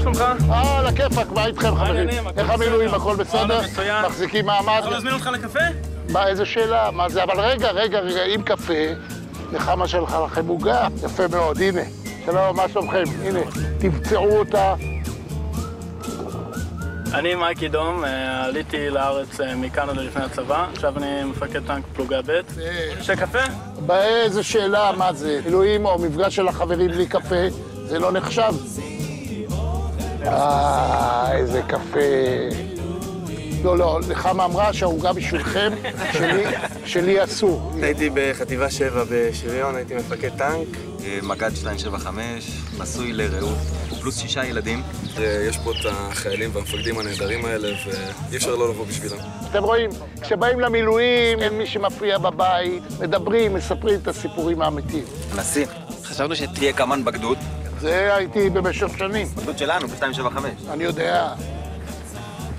שלומך? אה, על הכיפאק, מה איתכם חברים? איך המילואים. הכל בסדר? מחזיקים מעמד? אפשר להזמין אותך לקפה? מה, איזה שאלה? מה זה? אבל רגע, רגע, רגע, עם קפה, נחמה שלך לכם עוגה. יפה מאוד, הנה. שלום, מה שלומכם? הנה, תבצעו אותה. אני מייקי דום, אה, עליתי לארץ אה, מקנדה לפני הצבא, עכשיו אני מפקד טנק פלוגה ב'. שתי קפה? באיזה שאלה, מה זה? מילואים או מפגש של החברים בלי קפה, זה לא נחשב? אה, איזה קפה. לא, לא, נחמה אמרה שהעוגה בשבילכם, שלי, שלי אסור. הייתי בחטיבה 7 בשריון, הייתי מפקד טנק. אה, מג"ד 275, נשוי לרעות, פלוס שישה ילדים. יש פה את החיילים והמפקדים הנהדרים האלה, ואי אפשר לא לבוא בשבילם. אתם רואים, כשבאים למילואים, אין מי שמפריע בבית, מדברים, מספרים את הסיפורים האמיתיים. הנשיא, חשבנו שתהיה קמ"ן בגדוד. זה הייתי במשך שנים, בגדוד שלנו, ב-275. אני יודע.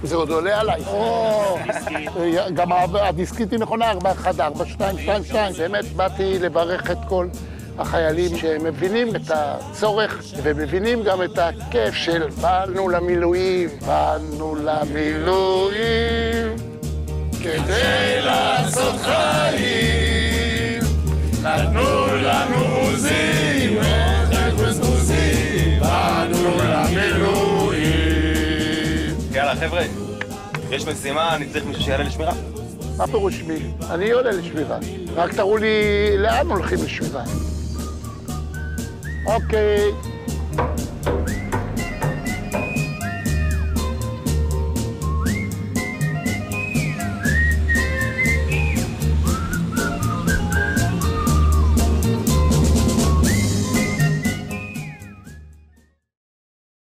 זה עוד עולה עליי. או, גם הדיסקית היא נכונה, 414222. באמת, באתי לברך את כל החיילים שמבינים את הצורך ומבינים גם את הכיף של באנו למילואים, באנו למילואים כדי לעשות חיים. נתנו יאללה, חבר'ה, יש משימה, אני צריך מישהו שיעלה לשמירה. מה פירוש מי? אני עולה לשמירה. רק תראו לי לאן הולכים לשמירה. אוקיי.